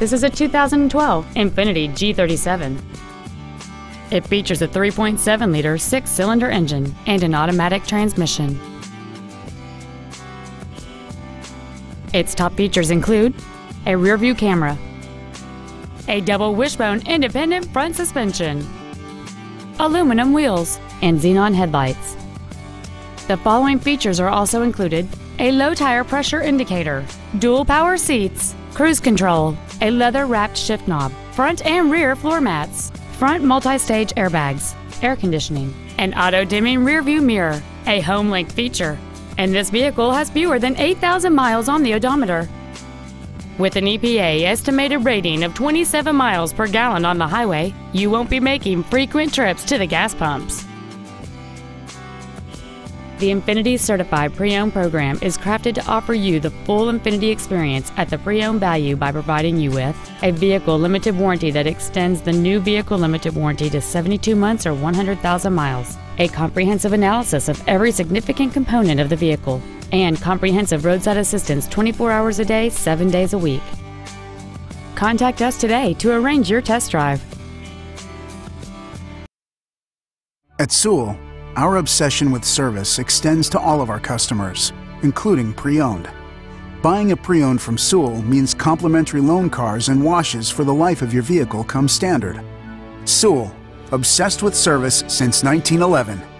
This is a 2012 Infiniti G37. It features a 3.7-liter six-cylinder engine and an automatic transmission. Its top features include a rear-view camera, a double wishbone independent front suspension, aluminum wheels, and xenon headlights. The following features are also included a low tire pressure indicator, dual power seats, cruise control, a leather-wrapped shift knob, front and rear floor mats, front multi-stage airbags, air conditioning, an auto-dimming rear-view mirror, a HomeLink feature, and this vehicle has fewer than 8,000 miles on the odometer. With an EPA estimated rating of 27 miles per gallon on the highway, you won't be making frequent trips to the gas pumps. The Infiniti Certified Pre-Owned program is crafted to offer you the full Infiniti experience at the pre-owned value by providing you with a vehicle limited warranty that extends the new vehicle limited warranty to 72 months or 100,000 miles, a comprehensive analysis of every significant component of the vehicle, and comprehensive roadside assistance 24 hours a day, 7 days a week. Contact us today to arrange your test drive. At Sewell, our obsession with service extends to all of our customers, including pre-owned. Buying a pre-owned from Sewell means complimentary loan cars and washes for the life of your vehicle come standard. Sewell, obsessed with service since 1911.